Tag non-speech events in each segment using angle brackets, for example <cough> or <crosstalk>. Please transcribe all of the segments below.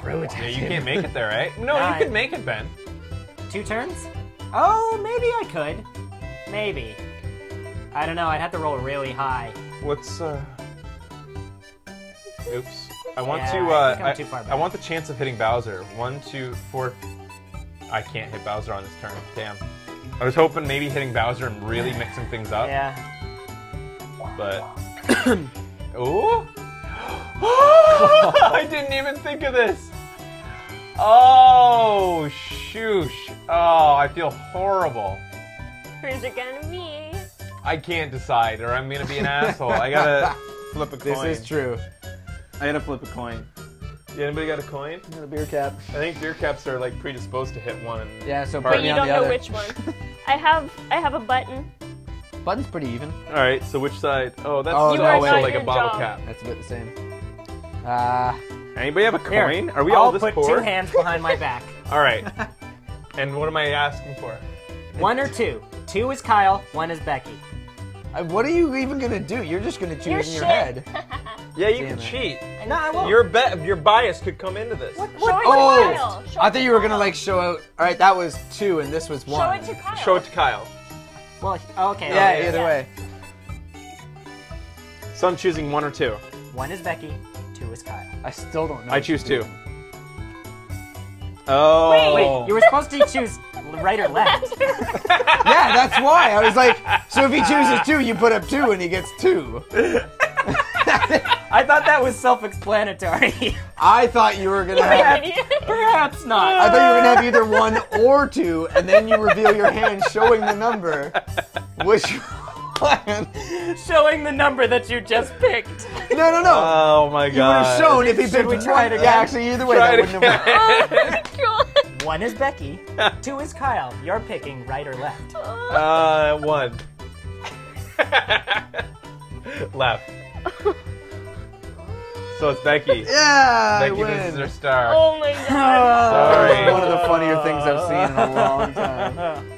throw it. Yeah, you can't make it there, right? <laughs> No, you could make it, Ben. Two turns? Oh, maybe I could. Maybe. I don't know. I'd have to roll really high. What's uh? Oops. I want Yeah, to. I Uh, think I'm too far I want the chance of hitting Bowser. One, two, four. I can't hit Bowser on this turn. Damn. I was hoping maybe hitting Bowser and really mixing things up, Yeah. but. <coughs> Ooh. <gasps> <gasps> <gasps> I didn't even think of this. Oh, shoosh. Oh, I feel horrible. Who's it gonna be? I can't decide, or I'm gonna be an asshole. I gotta <laughs> flip a coin. This is true. I gotta flip a coin. Yeah, Anybody got a coin? The beer cap. I think beer caps are like predisposed to hit one. And... Yeah, so But put But me you don't the know other. which one. I have I have a button. Button's pretty even. All right. So which side? Oh, that's Oh, You no, are wait. like a your bottle job. cap. That's a bit the same. Uh, Anybody have a Here, coin? Are we I'll all this put poor? two hands behind my back. <laughs> All right. <laughs> and what am I asking for? One or two. Two is Kyle. One is Becky. uh, what are you even gonna do? You're just gonna choose You're in your shit. head. <laughs> Yeah, you Damn can it. cheat. No, I won't. Your bet, your bias could come into this. Show it to Oh, Kyle. Show I thought you were gonna like show out. All right, that was two, and this was one. Show it to Kyle. Show it to Kyle. Well, okay. Yeah, okay. either Yeah. way. So I'm choosing one or two. One is Becky. Two is Kyle. I still don't know. I choose to two. Oh. Wait, you were supposed to choose right or left. <laughs> Yeah, that's why. I was like, so if he chooses two, you put up two, and he gets two. <laughs> I thought that was self-explanatory. I thought you were gonna have. Perhaps not. I thought you were gonna have either one or two, and then you reveal your hand showing the number. Which one? Showing the number that you just picked. No, no, no. Oh my god. you would god. have shown if he Should picked we try it again? Yeah, actually, either way, Try that wouldn't have worked. <laughs> Oh, God. One is Becky. <laughs> Two is Kyle. You're picking right or left. Uh, one. <laughs> Left. So it's Becky. Yeah, I Becky, this is win. her star. Oh my god. Sorry. One of the funnier things I've seen in a long time.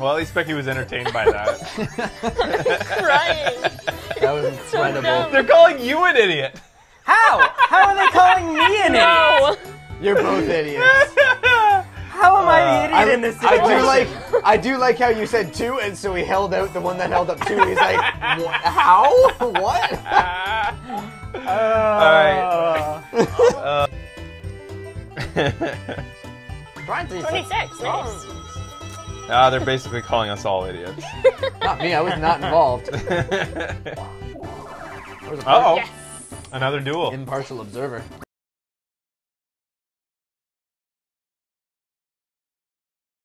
Well, at least Becky was entertained by that. <laughs> Crying. That was incredible. dumb. They're calling you an idiot. How? How are they calling me an idiot? No. You're both idiots. <laughs> How am I the idiot I, in this I situation? do like I do like how you said two, and so he held out the one that held up two. He's like, <laughs> "Wha- how? What? Uh, Twenty-six. Nice. Ah, they're basically calling us all idiots. <laughs> Not me. I was not involved. <laughs> I was a Uh oh. Yes. Another duel. impartial observer.